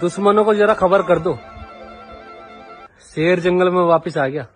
दुश्मनों को जरा खबर कर दो। शेर जंगल में वापस आ गया।